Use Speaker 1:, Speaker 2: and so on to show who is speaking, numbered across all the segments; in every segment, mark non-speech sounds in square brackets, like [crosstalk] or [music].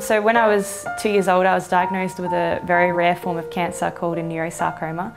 Speaker 1: So when I was two years old, I was diagnosed with a very rare form of cancer called a neurosarcoma.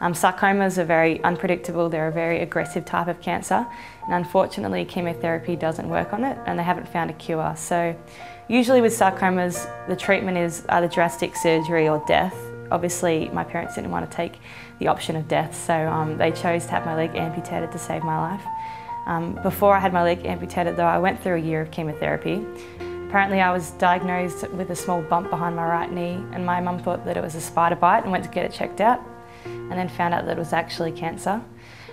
Speaker 1: Um, sarcomas are very unpredictable, they're a very aggressive type of cancer and unfortunately chemotherapy doesn't work on it and they haven't found a cure. So usually with sarcomas the treatment is either drastic surgery or death. Obviously my parents didn't want to take the option of death so um, they chose to have my leg amputated to save my life. Um, before I had my leg amputated though I went through a year of chemotherapy. Apparently I was diagnosed with a small bump behind my right knee and my mum thought that it was a spider bite and went to get it checked out and then found out that it was actually cancer.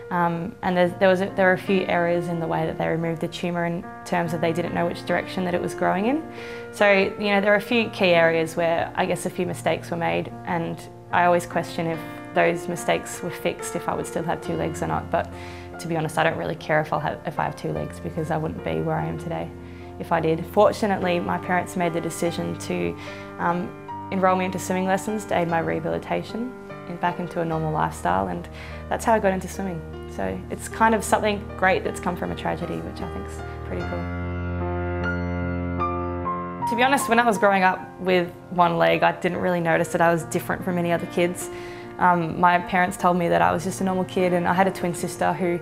Speaker 1: Um, and there, there, was a, there were a few errors in the way that they removed the tumour in terms of they didn't know which direction that it was growing in. So, you know, there are a few key areas where I guess a few mistakes were made and I always question if those mistakes were fixed, if I would still have two legs or not. But to be honest, I don't really care if, I'll have, if I have two legs because I wouldn't be where I am today if I did. Fortunately, my parents made the decision to um, enrol me into swimming lessons to aid my rehabilitation and back into a normal lifestyle and that's how I got into swimming. So it's kind of something great that's come from a tragedy which I think is pretty cool. To be honest, when I was growing up with one leg, I didn't really notice that I was different from any other kids. Um, my parents told me that I was just a normal kid and I had a twin sister who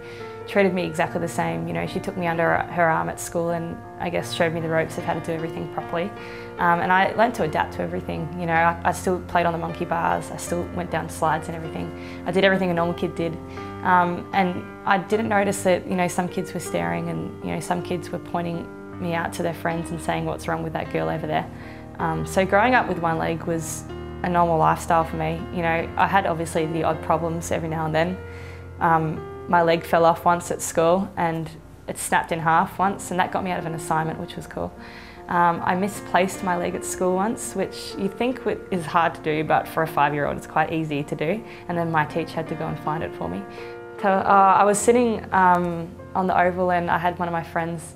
Speaker 1: treated me exactly the same. You know, she took me under her arm at school and I guess showed me the ropes of how to do everything properly. Um, and I learned to adapt to everything. You know, I, I, still played on the monkey bars, I still went down slides and everything. I did everything a normal kid did. Um, and I didn't notice that, you know, some kids were staring and, you know, some kids were pointing me out to their friends and saying, what's wrong with that girl over there? Um, so growing up with one leg was a normal lifestyle for me. You know, I had obviously the odd problems every now and then. Um, my leg fell off once at school and it snapped in half once and that got me out of an assignment which was cool. Um, I misplaced my leg at school once which you think is hard to do but for a five-year-old it's quite easy to do and then my teacher had to go and find it for me. So, uh, I was sitting um, on the oval and I had one of my friends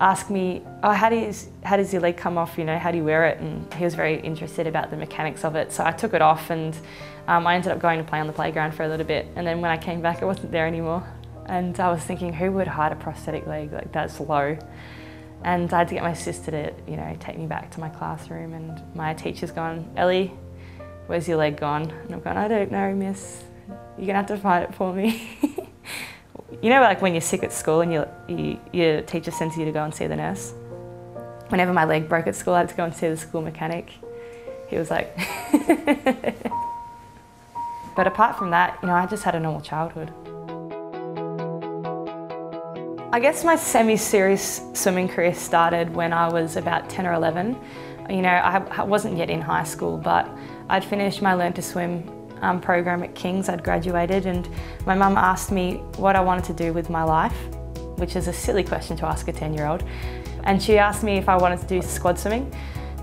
Speaker 1: ask me, oh, how, do you, how does your leg come off, you know, how do you wear it? And he was very interested about the mechanics of it. So I took it off and um, I ended up going to play on the playground for a little bit. And then when I came back, it wasn't there anymore. And I was thinking, who would hide a prosthetic leg? Like that's low. And I had to get my sister to, you know, take me back to my classroom and my teacher's gone, Ellie, where's your leg gone? And I've gone, I don't know, miss. You're gonna have to find it for me. [laughs] You know like when you're sick at school and you, you, your teacher sends you to go and see the nurse? Whenever my leg broke at school, I had to go and see the school mechanic. He was like... [laughs] but apart from that, you know, I just had a normal childhood. I guess my semi-serious swimming career started when I was about 10 or 11. You know, I wasn't yet in high school, but I'd finished my Learn to Swim um, program at King's. I'd graduated and my mum asked me what I wanted to do with my life, which is a silly question to ask a 10 year old. And she asked me if I wanted to do squad swimming.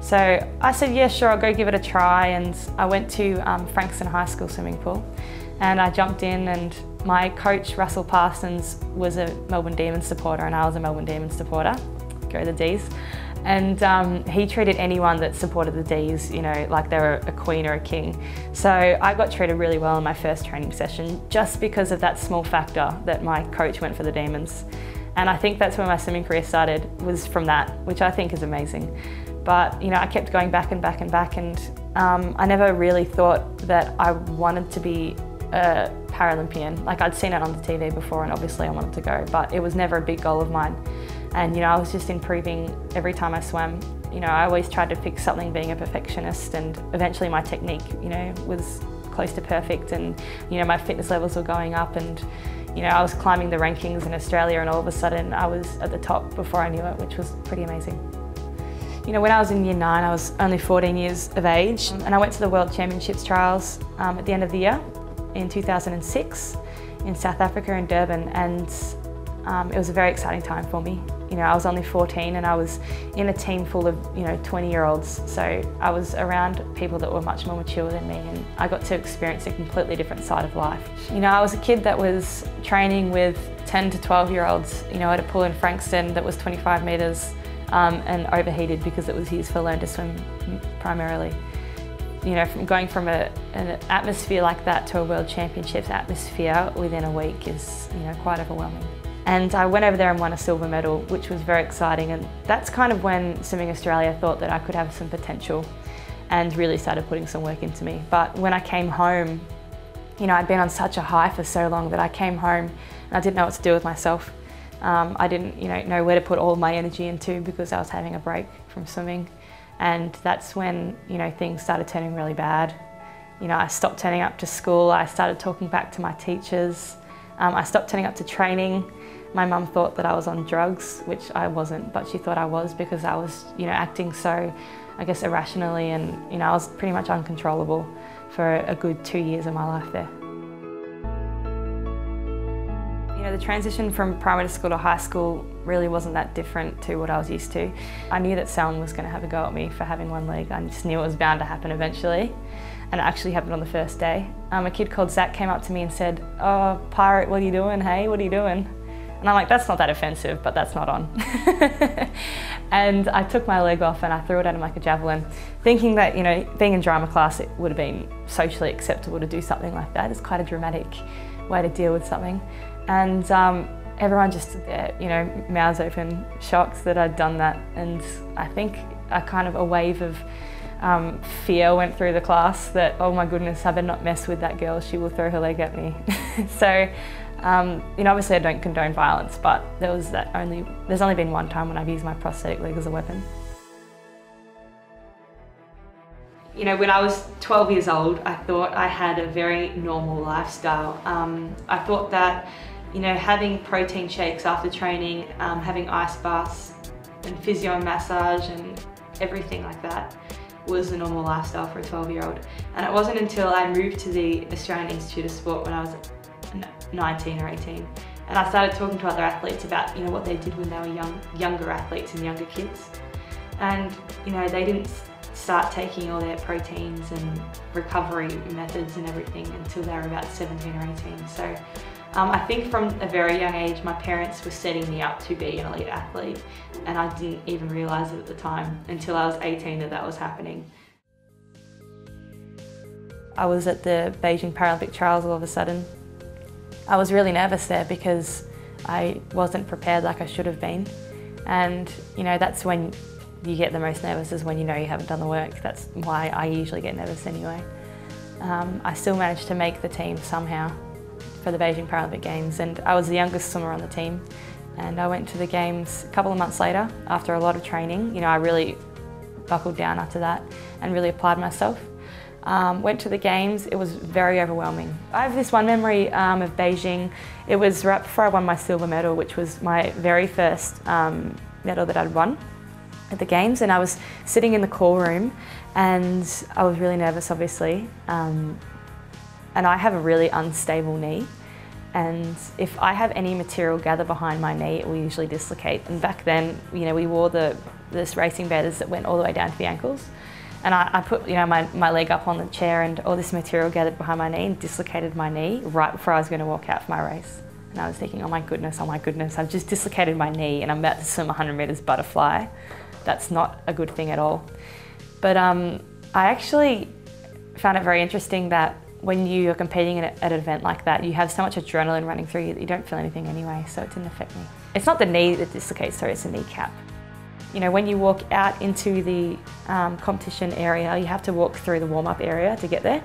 Speaker 1: So I said, yeah, sure, I'll go give it a try. And I went to um, Frankston High School swimming pool and I jumped in and my coach, Russell Parsons, was a Melbourne Demons supporter and I was a Melbourne Demons supporter. Go the D's. And um, he treated anyone that supported the D's, you know, like they were a queen or a king. So I got treated really well in my first training session just because of that small factor that my coach went for the Demons. And I think that's where my swimming career started, was from that, which I think is amazing. But, you know, I kept going back and back and back and um, I never really thought that I wanted to be a Paralympian. Like I'd seen it on the TV before and obviously I wanted to go, but it was never a big goal of mine. And you know, I was just improving every time I swam. You know, I always tried to fix something being a perfectionist and eventually my technique, you know, was close to perfect and you know, my fitness levels were going up and you know, I was climbing the rankings in Australia and all of a sudden I was at the top before I knew it, which was pretty amazing. You know, when I was in year nine, I was only 14 years of age and I went to the World Championships trials um, at the end of the year in 2006 in South Africa in Durban and um, it was a very exciting time for me. You know, I was only 14 and I was in a team full of, you know, 20 year olds. So I was around people that were much more mature than me and I got to experience a completely different side of life. You know, I was a kid that was training with 10 to 12 year olds, you know, at a pool in Frankston that was 25 metres um, and overheated because it was used for learn to swim primarily. You know, from going from a, an atmosphere like that to a World Championships atmosphere within a week is, you know, quite overwhelming. And I went over there and won a silver medal, which was very exciting. And that's kind of when Swimming Australia thought that I could have some potential and really started putting some work into me. But when I came home, you know, I'd been on such a high for so long that I came home and I didn't know what to do with myself. Um, I didn't, you know, know where to put all my energy into because I was having a break from swimming. And that's when, you know, things started turning really bad. You know, I stopped turning up to school. I started talking back to my teachers. Um, I stopped turning up to training. My mum thought that I was on drugs, which I wasn't, but she thought I was because I was, you know, acting so, I guess, irrationally and, you know, I was pretty much uncontrollable for a good two years of my life there. You know, the transition from primary school to high school really wasn't that different to what I was used to. I knew that someone was going to have a go at me for having one leg. I just knew it was bound to happen eventually. And it actually happened on the first day. Um, a kid called Zach came up to me and said, oh, pirate, what are you doing? Hey, what are you doing? And I'm like, that's not that offensive, but that's not on. [laughs] and I took my leg off and I threw it at him like a javelin, thinking that, you know, being in drama class, it would have been socially acceptable to do something like that. It's quite a dramatic way to deal with something. And um, everyone just stood there, you know, mouths open, shocked that I'd done that. And I think a kind of a wave of um, fear went through the class that, oh my goodness, have I better not mess with that girl, she will throw her leg at me. [laughs] so, um, you know, obviously I don't condone violence, but there was that only, there's only been one time when I've used my prosthetic leg as a weapon. You know, when I was 12 years old, I thought I had a very normal lifestyle. Um, I thought that you know, having protein shakes after training, um, having ice baths and physio massage and everything like that was the normal lifestyle for a 12 year old. And it wasn't until I moved to the Australian Institute of Sport when I was 19 or 18 and I started talking to other athletes about you know what they did when they were young, younger athletes and younger kids. And you know they didn't start taking all their proteins and recovery methods and everything until they were about 17 or 18. So um, I think from a very young age, my parents were setting me up to be an elite athlete, and I didn't even realise it at the time until I was 18 that that was happening. I was at the Beijing Paralympic trials all of a sudden. I was really nervous there because I wasn't prepared like I should have been. And you know, that's when you get the most nervous is when you know you haven't done the work. That's why I usually get nervous anyway. Um, I still managed to make the team somehow for the Beijing Paralympic Games and I was the youngest swimmer on the team and I went to the games a couple of months later after a lot of training. You know, I really buckled down after that and really applied myself. Um, went to the games, it was very overwhelming. I have this one memory um, of Beijing. It was right before I won my silver medal, which was my very first um, medal that I'd won at the games. And I was sitting in the call room and I was really nervous, obviously. And I have a really unstable knee. And if I have any material gather behind my knee, it will usually dislocate. And back then, you know, we wore the this racing bathers that went all the way down to the ankles. And I, I, put, you know, my, my leg up on the chair and all this material gathered behind my knee and dislocated my knee right before I was going to walk out for my race. And I was thinking, oh my goodness, oh my goodness, I've just dislocated my knee and I'm about to swim 100 metres butterfly. That's not a good thing at all. But um, I actually found it very interesting that when you are competing at, an event like that, you have so much adrenaline running through you that you don't feel anything anyway, so it didn't affect me. It's not the knee that dislocates, sorry, it's the kneecap. You know, when you walk out into the um, competition area, you have to walk through the warm-up area to get there.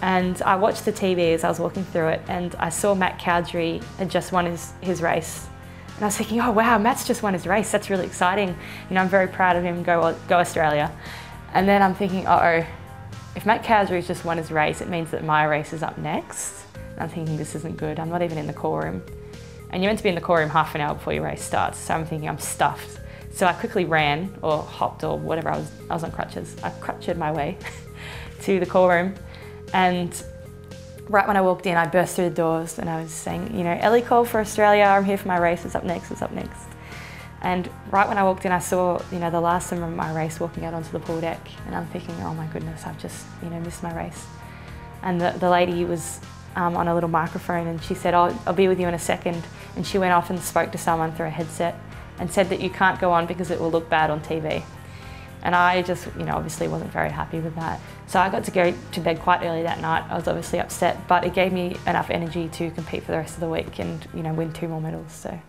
Speaker 1: And I watched the TV as I was walking through it and I saw Matt Cowdrey had just won his, his race. And I was thinking, oh wow, Matt's just won his race, that's really exciting. You know, I'm very proud of him, go, go Australia. And then I'm thinking, uh oh if Matt Cowdrey's just won his race, it means that my race is up next. And I'm thinking this isn't good, I'm not even in the call room. And you're meant to be in the call room half an hour before your race starts, so I'm thinking I'm stuffed. So I quickly ran, or hopped, or whatever, I was, I was on crutches. I crutched my way [laughs] to the call room. And right when I walked in, I burst through the doors and I was saying, you know, Ellie Cole for Australia, I'm here for my race, it's up next, it's up next. And right when I walked in, I saw, you know, the last swimmer of my race walking out onto the pool deck, and I'm thinking, oh my goodness, I've just, you know, missed my race. And the, the lady was um, on a little microphone, and she said, oh, I'll be with you in a second. And she went off and spoke to someone through a headset and said that you can't go on because it will look bad on TV. And I just, you know, obviously wasn't very happy with that. So I got to go to bed quite early that night. I was obviously upset, but it gave me enough energy to compete for the rest of the week and, you know, win two more medals. So.